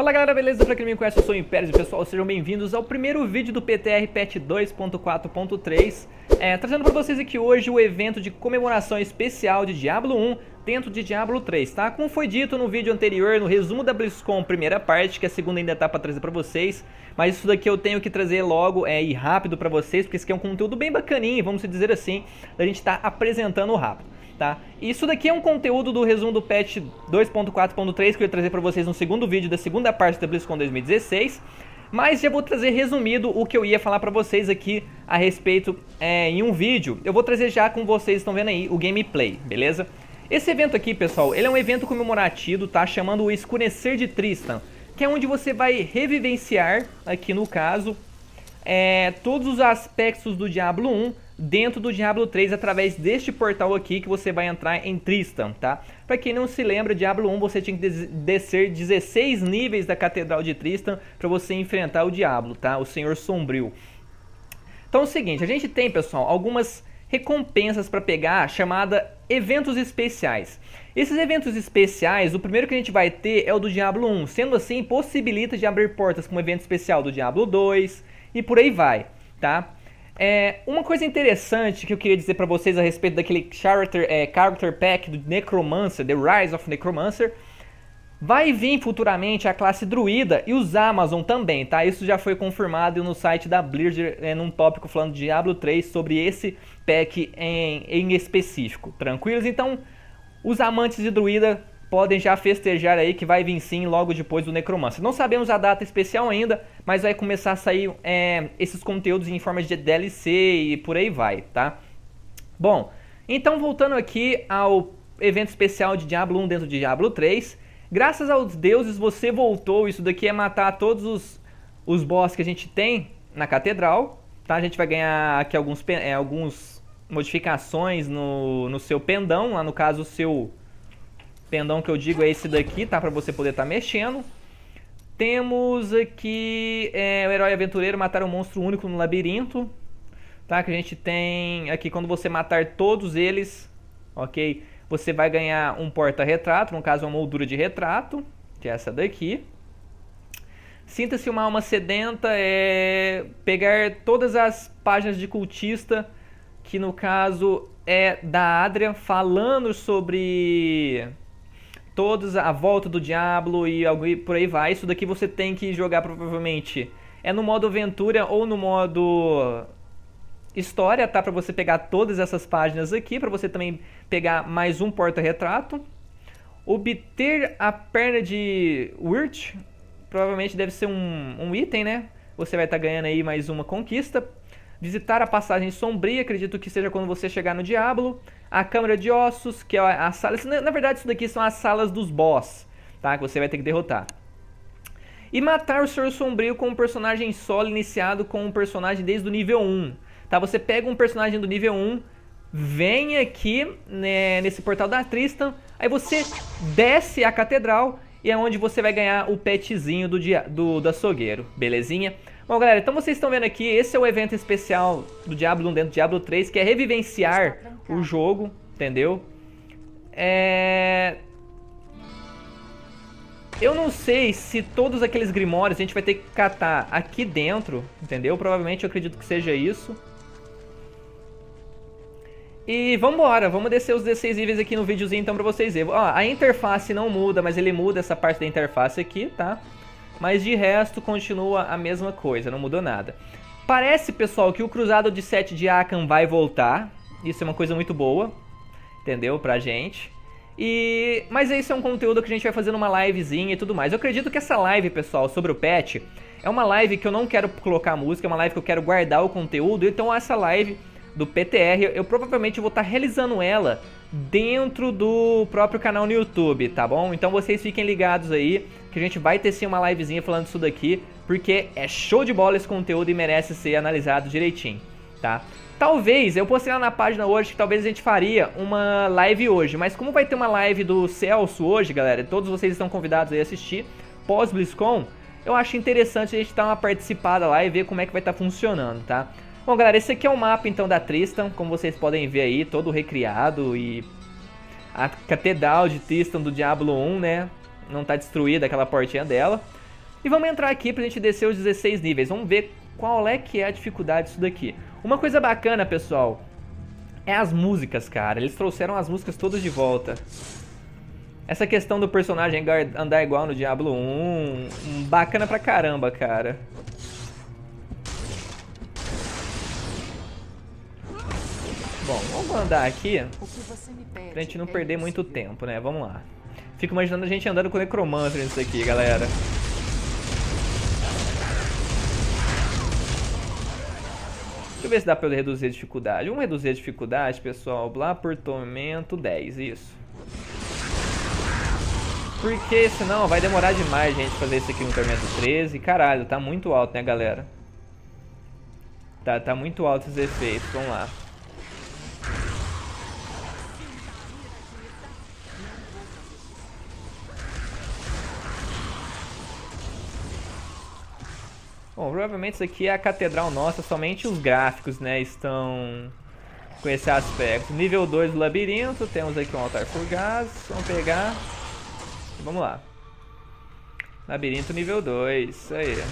Fala galera, beleza? Pra quem me conhece, eu sou o Impérios e pessoal, sejam bem-vindos ao primeiro vídeo do PTR Patch 2.4.3 é, Trazendo pra vocês aqui hoje o evento de comemoração especial de Diablo 1 dentro de Diablo 3, tá? Como foi dito no vídeo anterior, no resumo da BlizzCon primeira parte, que a segunda ainda tá pra trazer pra vocês Mas isso daqui eu tenho que trazer logo é, e rápido pra vocês, porque isso aqui é um conteúdo bem bacaninho, vamos dizer assim, da gente tá apresentando rápido tá? Isso daqui é um conteúdo do resumo do patch 2.4.3 que eu ia trazer para vocês no segundo vídeo da segunda parte da BlizzCon 2016. Mas já vou trazer resumido o que eu ia falar para vocês aqui a respeito é, em um vídeo. Eu vou trazer já com vocês, estão vendo aí, o gameplay, beleza? Esse evento aqui, pessoal, ele é um evento comemorativo, tá? Chamando o Escurecer de Tristan, que é onde você vai revivenciar, aqui no caso, é, todos os aspectos do Diablo 1 dentro do Diablo 3 através deste portal aqui que você vai entrar em Tristan, tá? Para quem não se lembra, Diablo 1 você tinha que descer 16 níveis da Catedral de Tristan para você enfrentar o Diablo, tá? O Senhor Sombrio. Então é o seguinte, a gente tem, pessoal, algumas recompensas para pegar chamada eventos especiais. Esses eventos especiais, o primeiro que a gente vai ter é o do Diablo 1, sendo assim possibilita de abrir portas com um evento especial do Diablo 2 e por aí vai, tá? É, uma coisa interessante que eu queria dizer para vocês a respeito daquele character, é, character pack do Necromancer, The Rise of Necromancer, vai vir futuramente a classe Druida e os Amazon também, tá? Isso já foi confirmado no site da Blizzard, é, num tópico falando de Diablo 3 sobre esse pack em, em específico, tranquilos? Então, os amantes de Druida podem já festejar aí que vai vir sim logo depois do Necromancer. Não sabemos a data especial ainda, mas vai começar a sair é, esses conteúdos em forma de DLC e por aí vai, tá? Bom, então voltando aqui ao evento especial de Diablo 1 dentro de Diablo 3, graças aos deuses você voltou, isso daqui é matar todos os, os boss que a gente tem na catedral, tá? A gente vai ganhar aqui alguns, é, alguns modificações no, no seu pendão, lá no caso o seu pendão que eu digo é esse daqui, tá? Pra você poder estar tá mexendo. Temos aqui é, o herói aventureiro matar um monstro único no labirinto. Tá? Que a gente tem aqui quando você matar todos eles, ok? Você vai ganhar um porta-retrato, no caso uma moldura de retrato, que é essa daqui. Sinta-se uma alma sedenta, é pegar todas as páginas de cultista, que no caso é da Adria, falando sobre a volta do Diablo e por aí vai. Isso daqui você tem que jogar provavelmente é no modo aventura ou no modo história, tá? Para você pegar todas essas páginas aqui, para você também pegar mais um porta-retrato. Obter a perna de Wirt, provavelmente deve ser um, um item, né? Você vai estar tá ganhando aí mais uma conquista. Visitar a passagem sombria, acredito que seja quando você chegar no Diablo. A câmara de ossos, que é a sala. Na verdade, isso daqui são as salas dos boss, tá? Que você vai ter que derrotar. E matar o Senhor Sombrio com um personagem solo iniciado com um personagem desde o nível 1. Tá? Você pega um personagem do nível 1, vem aqui né, nesse portal da Tristan, aí você desce a catedral e é onde você vai ganhar o petzinho do, do, do açougueiro, belezinha? Bom, galera, então vocês estão vendo aqui, esse é o evento especial do Diablo 1 dentro do Diablo 3, que é revivenciar o jogo, entendeu? É... Eu não sei se todos aqueles grimórios a gente vai ter que catar aqui dentro, entendeu? Provavelmente eu acredito que seja isso. E vambora, vamos descer os 16 níveis aqui no videozinho então pra vocês verem. Ó, a interface não muda, mas ele muda essa parte da interface aqui, tá? Mas de resto continua a mesma coisa, não mudou nada. Parece, pessoal, que o cruzado de 7 de Akan vai voltar. Isso é uma coisa muito boa, entendeu? Pra gente. E... Mas isso é um conteúdo que a gente vai fazer numa livezinha e tudo mais. Eu acredito que essa live, pessoal, sobre o patch, é uma live que eu não quero colocar música, é uma live que eu quero guardar o conteúdo. Então essa live do PTR, eu provavelmente vou estar tá realizando ela dentro do próprio canal no YouTube, tá bom? Então vocês fiquem ligados aí, que a gente vai ter sim uma livezinha falando disso daqui, porque é show de bola esse conteúdo e merece ser analisado direitinho, tá? Talvez, eu postei lá na página hoje que talvez a gente faria uma live hoje, mas como vai ter uma live do Celso hoje, galera, todos vocês estão convidados a assistir, pós-BlizzCon, eu acho interessante a gente dar uma participada lá e ver como é que vai estar tá funcionando, tá? Bom, galera, esse aqui é o mapa então da Tristan, como vocês podem ver aí, todo recriado e a catedral de Tristan do Diablo 1, né? Não tá destruída aquela portinha dela. E vamos entrar aqui pra gente descer os 16 níveis. Vamos ver qual é que é a dificuldade disso daqui. Uma coisa bacana, pessoal, é as músicas, cara. Eles trouxeram as músicas todas de volta. Essa questão do personagem andar igual no Diablo 1, bacana pra caramba, cara. Bom, vamos andar aqui pra gente não perder muito tempo, né? Vamos lá. Fico imaginando a gente andando com Necromancer nisso aqui, galera. Deixa eu ver se dá pra eu reduzir a dificuldade. Vamos reduzir a dificuldade, pessoal, lá por tormento 10, isso. Porque senão vai demorar demais, gente, fazer isso aqui no tormento 13. Caralho, tá muito alto, né, galera? Tá, tá muito alto esses efeitos, vamos lá. Bom, provavelmente isso aqui é a catedral nossa, somente os gráficos, né, estão com esse aspecto. Nível 2 do labirinto, temos aqui um altar fugaz, vamos pegar e vamos lá. Labirinto nível 2, isso aí.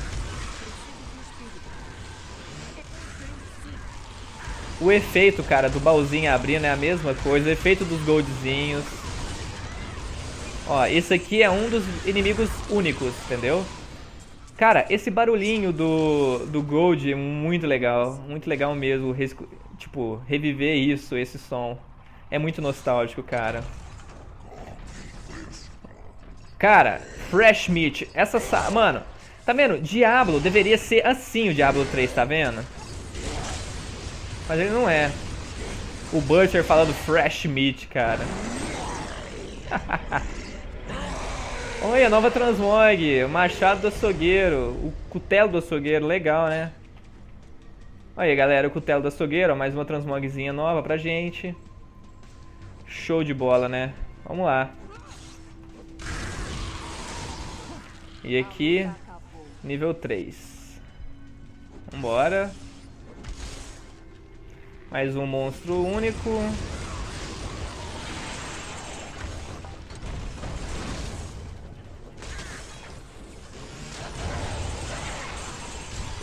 O efeito, cara, do baúzinho abrindo é a mesma coisa, o efeito dos goldzinhos. Ó, esse aqui é um dos inimigos únicos, entendeu? Cara, esse barulhinho do, do Gold é muito legal. Muito legal mesmo. Tipo, reviver isso, esse som. É muito nostálgico, cara. Cara, Fresh Meat. Essa... Mano, tá vendo? Diablo deveria ser assim o Diablo 3, tá vendo? Mas ele não é. O Butcher falando Fresh Meat, cara. Olha, nova transmog, o machado do açougueiro, o cutelo do açougueiro, legal, né? Aí, galera, o cutelo do açougueiro, mais uma transmogzinha nova pra gente. Show de bola, né? Vamos lá. E aqui, nível 3. Vambora. Mais um monstro único.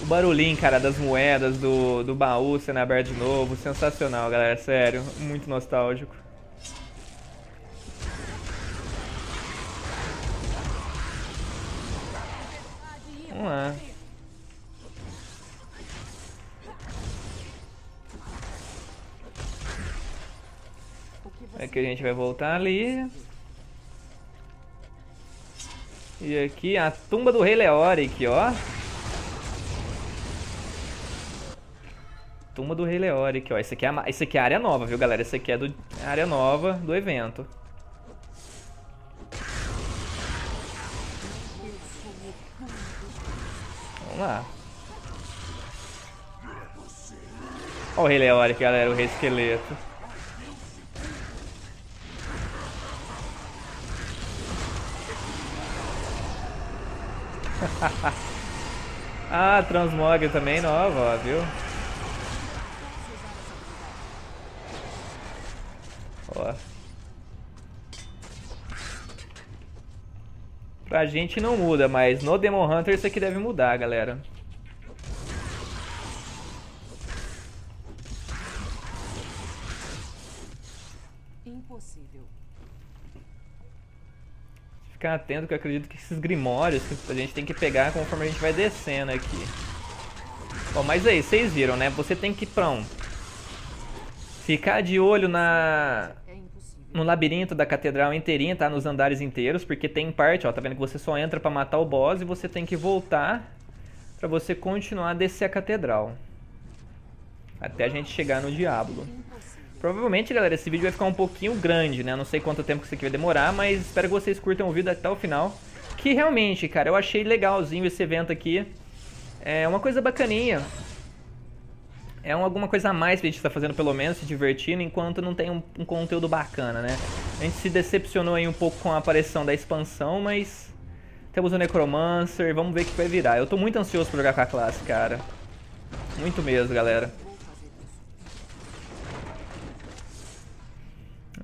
O barulhinho, cara, das moedas, do, do baú sendo aberto de novo. Sensacional, galera. Sério. Muito nostálgico. Vamos lá. Aqui a gente vai voltar ali. E aqui a tumba do Rei Leoric, ó. Tumba do Rei Leoric, ó. Esse aqui, é a, esse aqui é a área nova, viu, galera? Esse aqui é do, a área nova do evento. Vamos lá. Ó o Rei Leoric, galera, o Rei Esqueleto. ah, Transmog também nova, ó, viu? Ó. Pra gente não muda, mas no Demon Hunter isso aqui deve mudar, galera. Impossível. Ficar atento que eu acredito que esses grimórios que a gente tem que pegar conforme a gente vai descendo aqui. Bom, mas aí, vocês viram, né? Você tem que, pronto, ficar de olho na no labirinto da catedral inteirinha, tá? Nos andares inteiros, porque tem parte, ó, tá vendo que você só entra para matar o boss e você tem que voltar para você continuar a descer a catedral. Até a gente chegar no Diablo. Provavelmente, galera, esse vídeo vai ficar um pouquinho grande, né? Não sei quanto tempo que isso aqui vai demorar, mas espero que vocês curtam o vídeo até o final. Que realmente, cara, eu achei legalzinho esse evento aqui. É uma coisa bacaninha é alguma coisa a mais que a gente está fazendo, pelo menos, se divertindo, enquanto não tem um, um, conteúdo bacana, né? A gente se decepcionou aí um pouco com a aparição da expansão, mas temos o Necromancer, vamos ver o que vai virar. Eu tô muito ansioso pra jogar com a classe, cara. Muito mesmo, galera.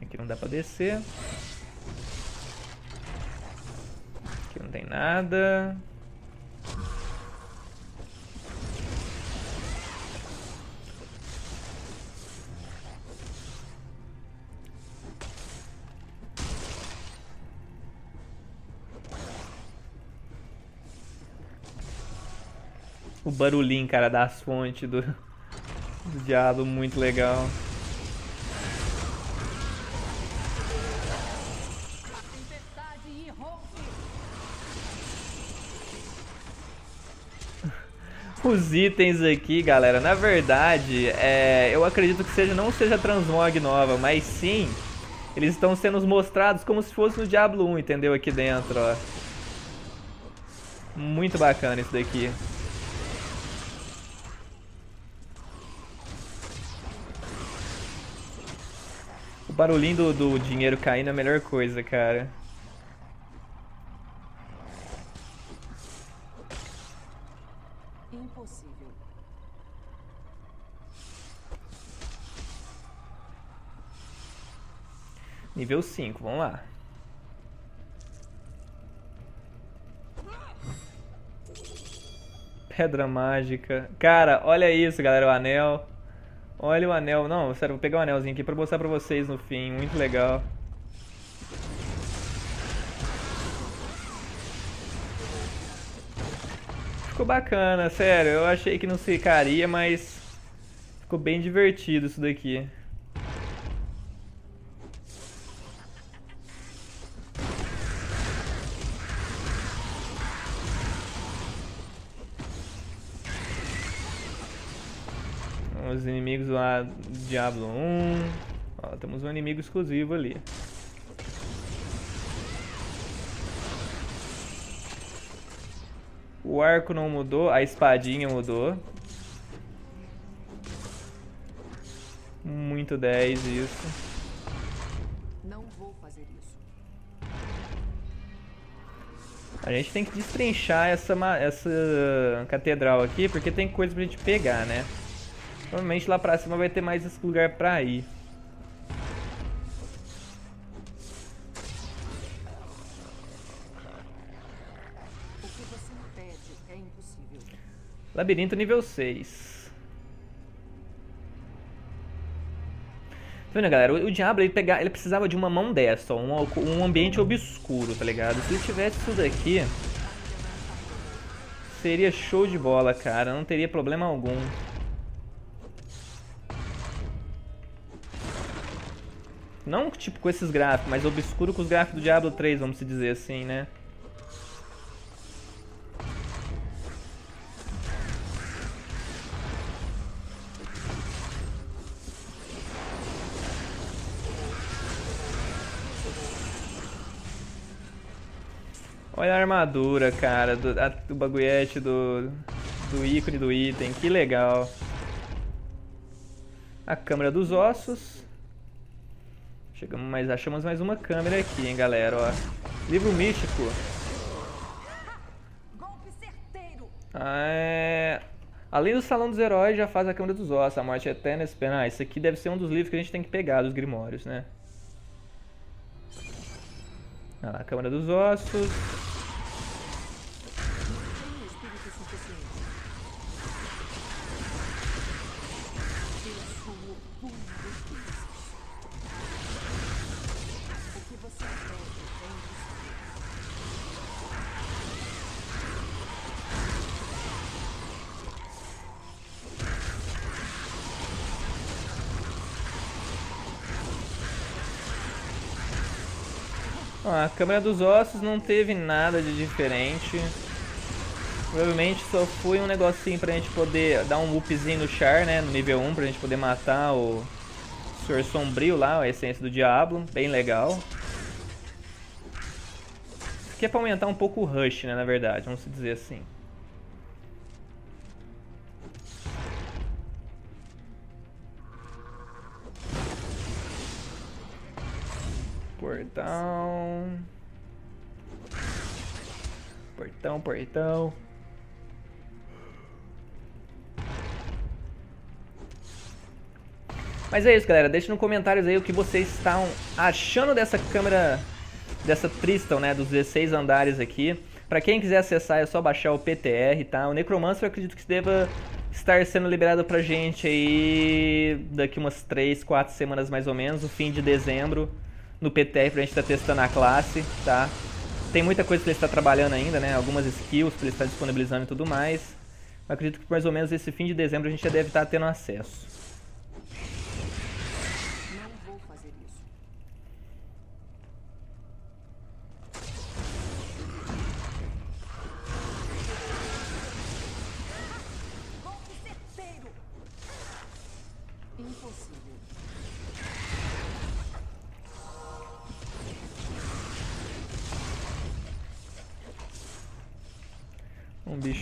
Aqui não dá pra descer. Aqui não tem nada. O barulhinho, cara, das fontes do, do diabo, muito legal. Os itens aqui, galera, na verdade, é, eu acredito que seja não seja transmog nova, mas sim, eles estão sendo mostrados como se fosse no Diablo 1, entendeu? Aqui dentro, ó. Muito bacana isso daqui. Barulhinho do, do dinheiro caindo é a melhor coisa, cara. Nível 5, vamos lá. Pedra mágica. Cara, olha isso, galera, o anel. Olha o anel. Não, sério, vou pegar o anelzinho aqui pra mostrar pra vocês no fim. Muito legal. Ficou bacana, sério. Eu achei que não ficaria, mas ficou bem divertido isso daqui. Os inimigos lá Diablo 1. Ó, temos um inimigo exclusivo ali. O arco não mudou, a espadinha mudou. Muito 10 isso. Não vou fazer isso. A gente tem que destrinchar essa, essa catedral aqui, porque tem coisa pra gente pegar, né? Provavelmente lá pra cima vai ter mais esse lugar pra ir. É Labirinto nível 6. Tá vendo, galera? O, o Diablo, ele, pegar, ele precisava de uma mão dessa, ó, um, um ambiente obscuro, tá ligado? Se ele tivesse isso daqui, seria show de bola, cara. Não teria problema algum. Não tipo com esses gráficos, mas obscuro com os gráficos do Diablo 3, vamos dizer assim, né? Olha a armadura, cara, do, a, do bagulhete do, do ícone do item, que legal. A câmera dos ossos. Chegamos mais, achamos mais uma câmera aqui, hein, galera, ó. Livro místico. Ah, é... Além do Salão dos Heróis, já faz a Câmara dos Ossos, a Morte Eterna Espera. Ah, isso aqui deve ser um dos livros que a gente tem que pegar, dos Grimórios, né? Olha lá, a Câmara dos Ossos. A câmera dos ossos não teve nada de diferente. Provavelmente só foi um negocinho pra gente poder dar um upzinho no char, né? No nível 1, pra gente poder matar o Senhor Sombrio lá, a essência do Diablo. Bem legal. Isso aqui é pra aumentar um pouco o rush, né? Na verdade, vamos dizer assim. Portão, portão. Mas é isso, galera. Deixa nos comentários aí o que vocês estão achando dessa câmera, dessa Tristan, né? Dos 16 andares aqui. Pra quem quiser acessar é só baixar o PTR, tá? O Necromancer eu acredito que deva estar sendo liberado pra gente aí daqui umas 3, 4 semanas mais ou menos, no fim de dezembro no PTR pra gente estar tá testando a classe, tá? Tem muita coisa que ele está trabalhando ainda, né? Algumas skills que ele está disponibilizando e tudo mais. Eu acredito que mais ou menos esse fim de dezembro a gente já deve estar tendo acesso.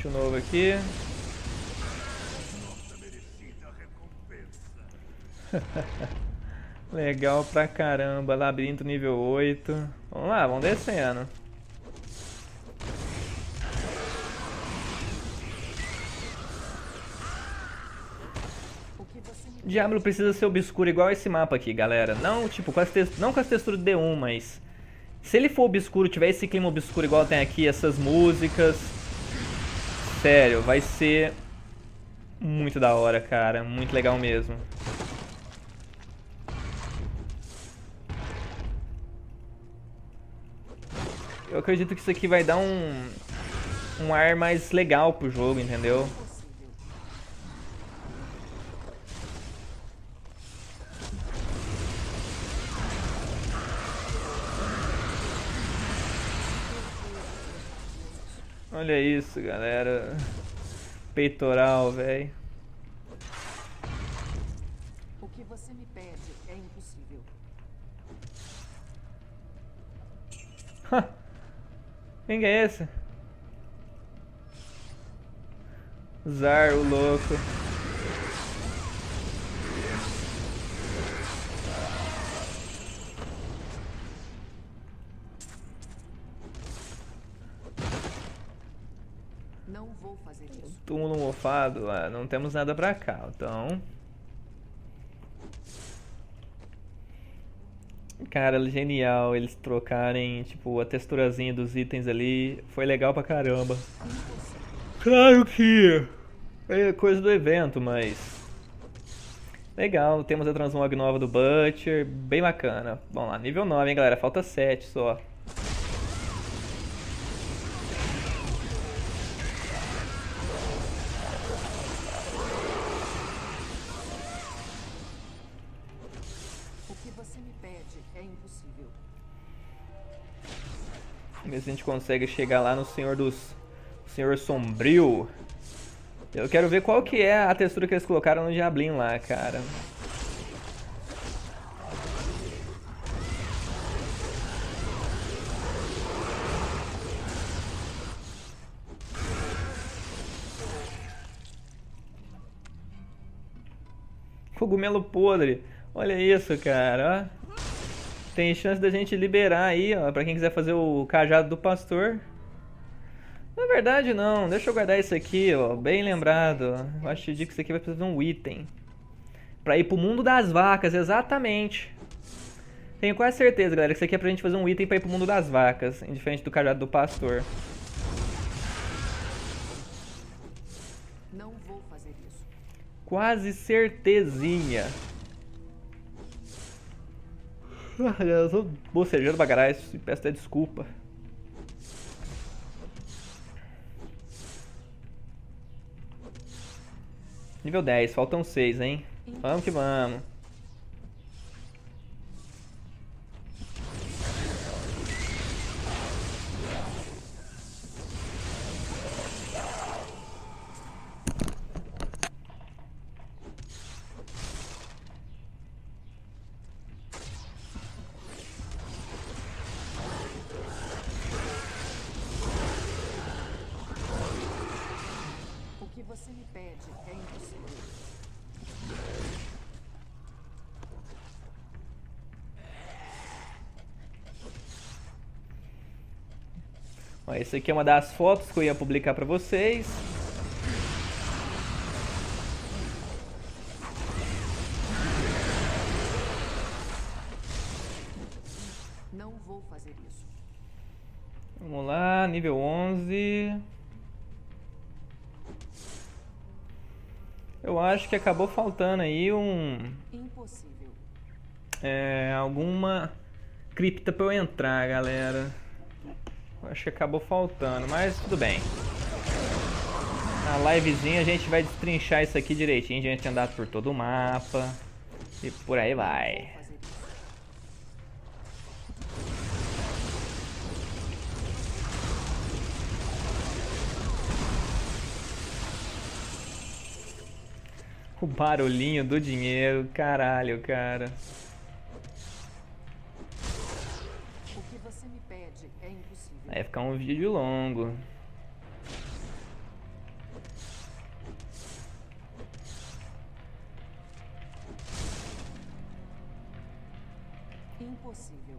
Novo aqui. Legal pra caramba, labirinto nível 8. Vamos lá, vamos descendo. Diablo precisa ser obscuro igual esse mapa aqui, galera. Não, tipo, com as, não com as texturas de D1, mas... Se ele for obscuro, tiver esse clima obscuro igual tem aqui, essas músicas... Sério, vai ser muito da hora, cara. Muito legal mesmo. Eu acredito que isso aqui vai dar um, um ar mais legal pro jogo, entendeu? Olha isso, galera. Peitoral, velho. O que você me pede é impossível. Quem é esse? Zar, o louco. Túmulo mofado, ah, não temos nada pra cá, então... Cara, genial eles trocarem, tipo, a texturazinha dos itens ali. Foi legal pra caramba. Claro que é coisa do evento, mas... Legal, temos a transmog nova do Butcher, bem bacana. Vamos lá, nível 9, hein, galera, falta 7 só. A gente consegue chegar lá no Senhor dos... Senhor Sombrio. Eu quero ver qual que é a textura que eles colocaram no Diablinho lá, cara. Cogumelo podre. Olha isso, cara. Ó tem chance da gente liberar aí, ó, pra quem quiser fazer o cajado do pastor. Na verdade não, deixa eu guardar isso aqui, ó, bem lembrado. Eu acho que isso aqui vai precisar de um item. Pra ir pro mundo das vacas, exatamente. Tenho quase certeza, galera, que isso aqui é pra gente fazer um item pra ir pro mundo das vacas, diferente do cajado do pastor. Não vou fazer isso. Quase certezinha. Eu tô bocejando pra caralho, peço até desculpa. Nível 10, faltam 6, hein? Vamos que vamos. Ó, esse aqui é uma das fotos que eu ia publicar para vocês. Não vou fazer isso. Vamos lá, nível 11. Eu acho que acabou faltando aí um... Impossível. É, alguma cripta pra eu entrar, galera. Acho que acabou faltando, mas tudo bem. Na livezinha a gente vai destrinchar isso aqui direitinho, a gente andar por todo o mapa. E por aí vai. O barulhinho do dinheiro, caralho, cara. Vai ficar um vídeo longo. Impossível.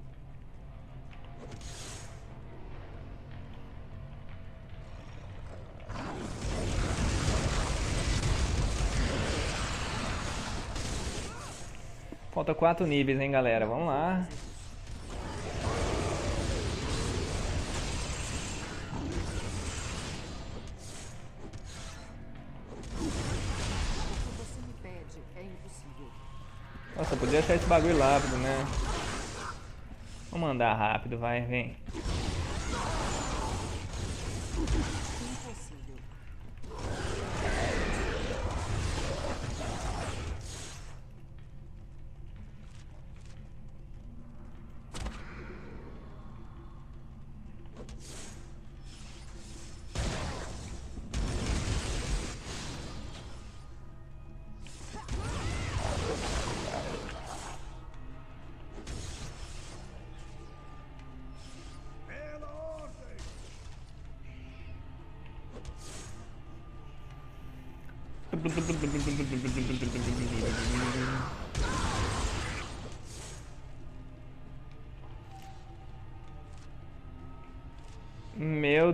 Falta quatro níveis, hein, galera. Vamos lá. Achar esse bagulho rápido, né? Vamos andar rápido, vai, vem.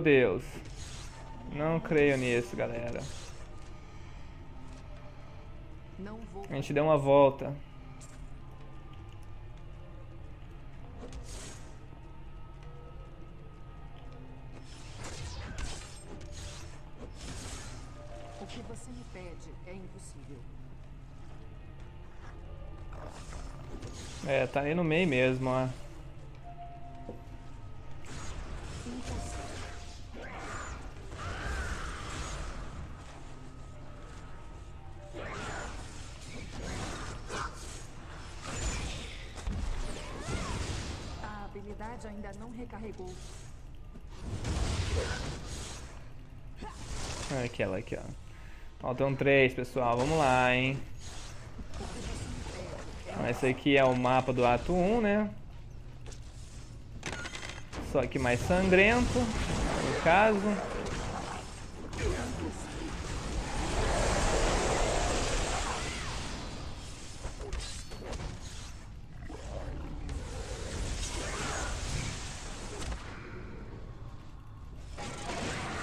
Deus. Não creio nisso, galera. Não vou. A gente deu uma volta. O que você me pede é impossível. É, tá aí no meio mesmo, ó. Aquela aqui, ó. Faltam três, pessoal. Vamos lá, hein. Então, esse aqui é o mapa do ato 1, né? Só que mais sangrento, no caso.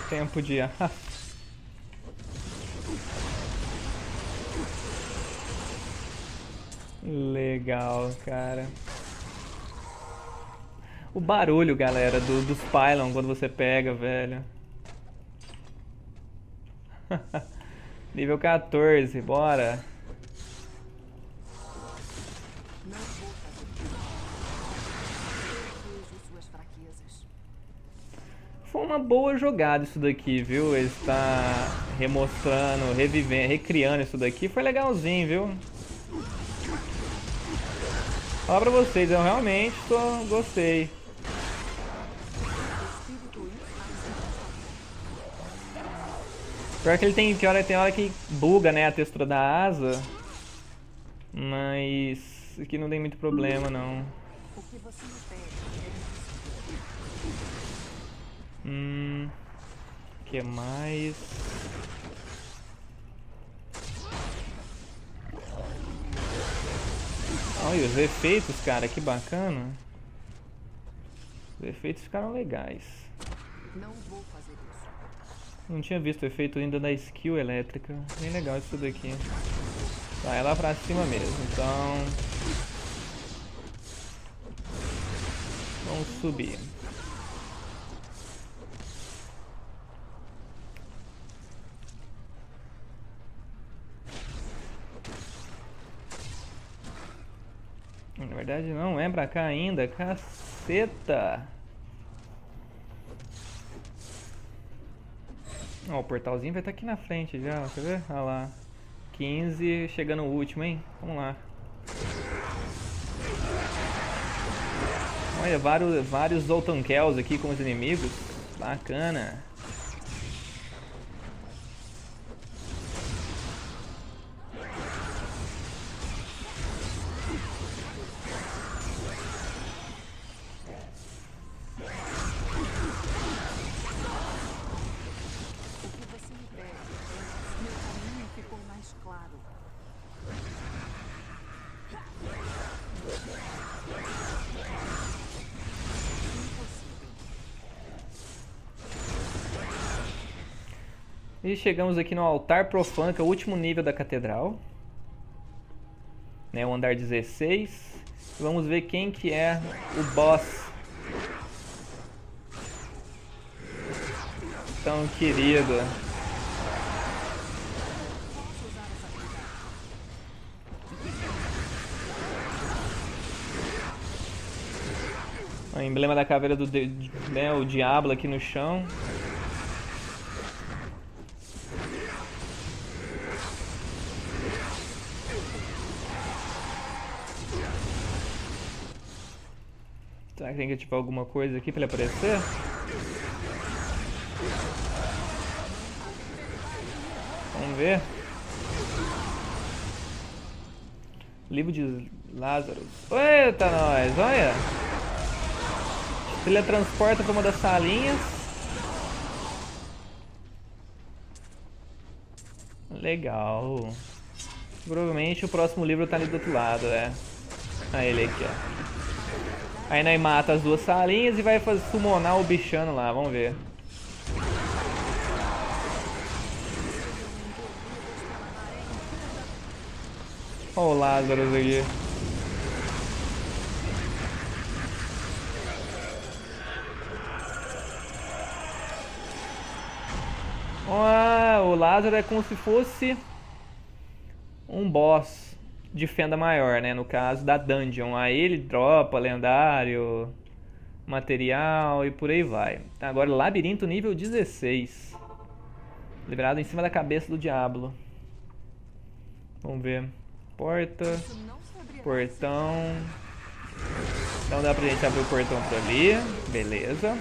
Tempo de... Legal, cara. O barulho, galera, do, dos pylon quando você pega, velho. Nível 14, bora. Foi uma boa jogada isso daqui, viu? Está remostrando, revivendo, recriando isso daqui. Foi legalzinho, viu? Falar pra vocês, eu realmente tô, gostei. Pior que ele tem, tem hora, tem hora que buga, né, a textura da asa. Mas aqui não tem muito problema, não. O que é. Hum. que mais? Olha os efeitos, cara, que bacana. Os efeitos ficaram legais. Não vou fazer isso. Não tinha visto o efeito ainda da skill elétrica. Bem legal isso daqui. Tá, é lá pra cima mesmo, então. Vamos subir. Na verdade não é pra cá ainda, caceta! Ó, o portalzinho vai estar aqui na frente já, quer ver? Olha lá. 15, chegando o último, hein? Vamos lá. Olha, vários, vários Zoltankels aqui como os inimigos. Bacana. E chegamos aqui no altar profano, que é o último nível da catedral. Né, o andar 16. Vamos ver quem que é o boss. Tão querido. O emblema da caveira do né, o diabo aqui no chão. Que tem que ativar alguma coisa aqui pra ele aparecer? Vamos ver. Livro de Lázaro. Eita, nós, olha! Teletransporta para uma das salinhas. Legal. Provavelmente o próximo livro tá ali do outro lado, é. Ah, ele aqui, ó. Aí nós mata as duas salinhas e vai fazer summonar o bichano lá, vamos ver. Olha o Lázaro aqui. Ah, o Lázaro é como se fosse um boss de fenda maior, né? No caso da dungeon. Aí ele dropa lendário, material e por aí vai. Agora, labirinto nível 16. Liberado em cima da cabeça do diabo. Vamos ver. Porta, não portão. Então dá pra gente abrir o portão por ali. Beleza.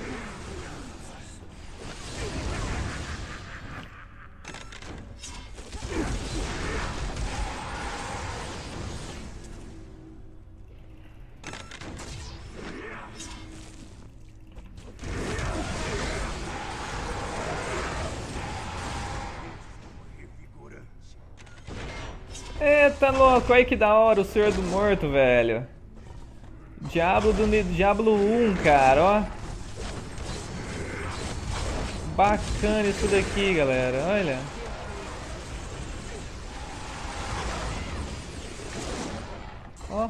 Louco, aí que da hora o Senhor do Morto, velho. Diablo do Diablo 1, cara, ó. Bacana isso daqui, galera. Olha. Ó.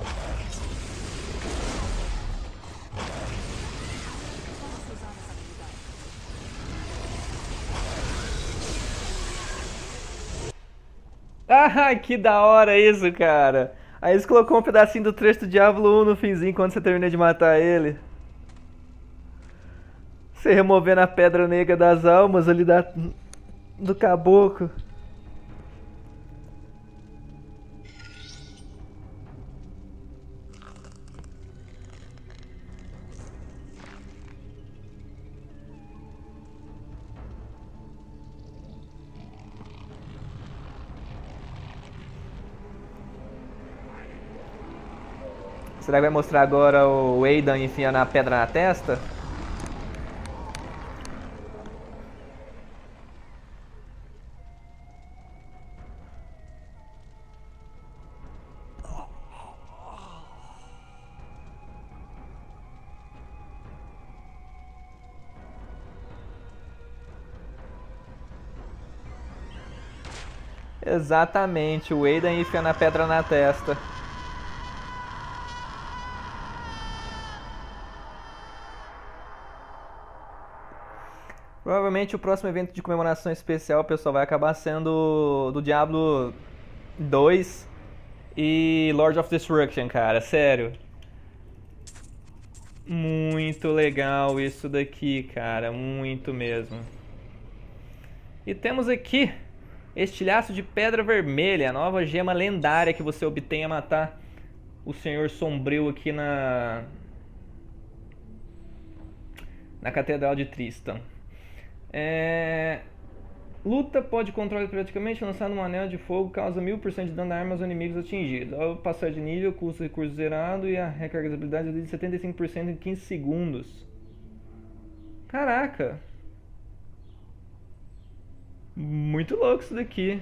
Ah, que da hora isso, cara. Aí eles colocou um pedacinho do trecho do Diablo 1 no finzinho quando você termina de matar ele. Você removendo a pedra negra das almas ali da, do caboclo. Será que vai mostrar agora o Aidan enfiando a pedra na testa? Exatamente, o Aidan enfiando a pedra na testa. Provavelmente o próximo evento de comemoração especial, pessoal, vai acabar sendo do Diablo 2 e Lord of Destruction, cara, sério. Muito legal isso daqui, cara, muito mesmo. E temos aqui Estilhaço de Pedra Vermelha, a nova gema lendária que você obtém a matar o Senhor Sombrio aqui na na Catedral de Tristan. É... Luta pode controlar periodicamente, lançando um anel de fogo causa 1000% de dano a armas aos inimigos atingidos. Ao passar de nível, custo recurso zerado e a recarga das habilidades é de 75% em 15 segundos. Caraca! Muito louco isso daqui.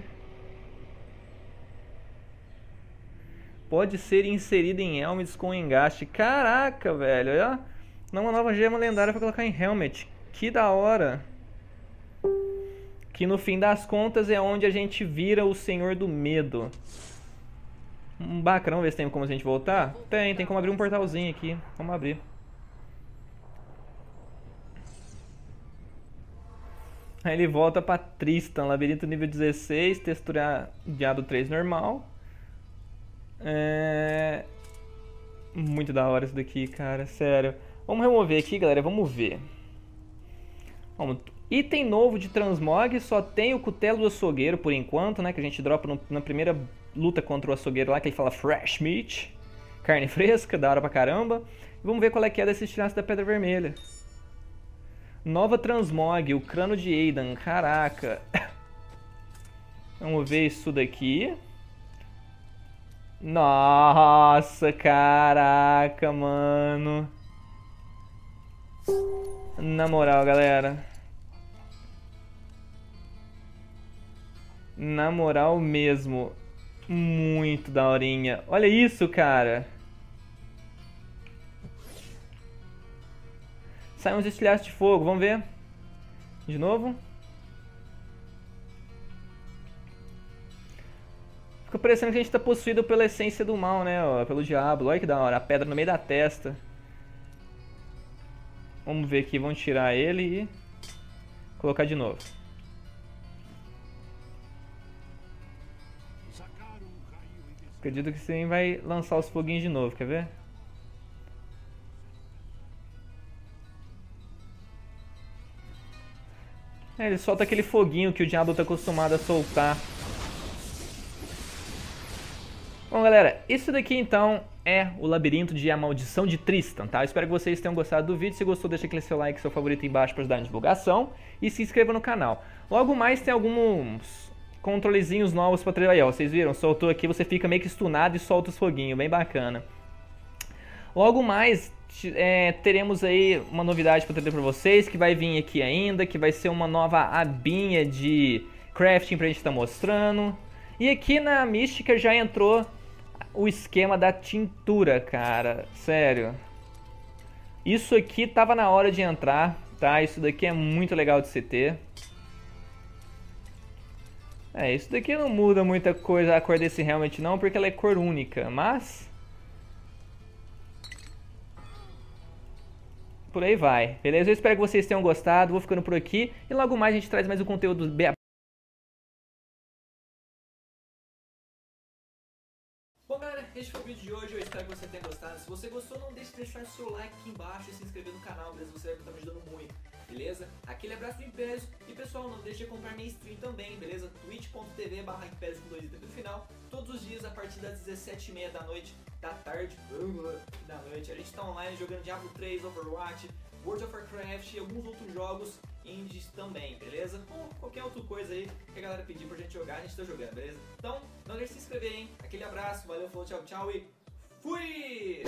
Pode ser inserido em helmets com engaste. Caraca, velho. Olha. Uma nova gema lendária para colocar em helmet. Que da hora. Que no fim das contas é onde a gente vira o Senhor do Medo. Um vamos ver se tem como a gente voltar. Tem, tem como abrir um portalzinho aqui. Vamos abrir. Aí ele volta pra Tristan, labirinto nível 16, textura diado 3 normal. É... Muito da hora isso daqui, cara, sério. Vamos remover aqui, galera, vamos ver. Vamos. Item novo de Transmog, só tem o Cutelo do Açougueiro por enquanto, né? Que a gente dropa no, na primeira luta contra o açougueiro lá, que ele fala Fresh Meat. Carne fresca, da hora pra caramba. Vamos ver qual é que é desse estilhaço da Pedra Vermelha. Nova Transmog, o crânio de Aidan, caraca. Vamos ver isso daqui. Nossa, caraca, mano. Na moral, galera. Na moral mesmo. Muito daorinha. Olha isso, cara. Sai uns estilhaços de fogo, vamos ver. De novo. Fica parecendo que a gente está possuído pela essência do mal, né? Ó, pelo diabo. Olha que da hora. A pedra no meio da testa. Vamos ver aqui. Vamos tirar ele e colocar de novo. Acredito que sim vai lançar os foguinhos de novo, quer ver? É, ele solta aquele foguinho que o diabo está acostumado a soltar. Bom, galera, isso daqui então é o labirinto de A Maldição de Tristan, tá? Espero que vocês tenham gostado do vídeo. Se gostou, deixa aquele seu like, seu favorito embaixo para ajudar na divulgação. E se inscreva no canal. Logo mais tem alguns controlezinhos novos para trazer. Aí, ó, vocês viram? Soltou aqui, você fica meio que stunado e solta os foguinhos. Bem bacana. Logo mais é, teremos aí uma novidade para trazer para vocês, que vai vir aqui ainda, que vai ser uma nova abinha de crafting pra gente estar tá mostrando. E aqui na Mística já entrou o esquema da tintura, cara. Sério. Isso aqui tava na hora de entrar, tá? Isso daqui é muito legal de se ter. É, isso daqui não muda muita coisa a cor desse helmet não, porque ela é cor única, mas... Por aí vai, beleza? Eu espero que vocês tenham gostado, vou ficando por aqui e logo mais a gente traz mais um conteúdo Bom galera, este foi o vídeo de hoje, eu espero que você tenha gostado. Se você gostou, não deixe de deixar seu like aqui embaixo e se inscrever no canal, beleza? Você vai estar me ajudando muito, beleza? Aquele abraço do Impérios e pessoal, não deixe de acompanhar minha stream também, beleza? twitch.tv barra com dois no final, todos os dias a partir das 17h30 da noite, da tarde, da noite. A gente tá online jogando Diablo 3, Overwatch, World of Warcraft e alguns outros jogos indies também, beleza? Ou qualquer outra coisa aí que a galera pedir pra gente jogar, a gente tá jogando, beleza? Então, não deixe de se inscrever, hein? Aquele abraço, valeu, falou, tchau, tchau e fui!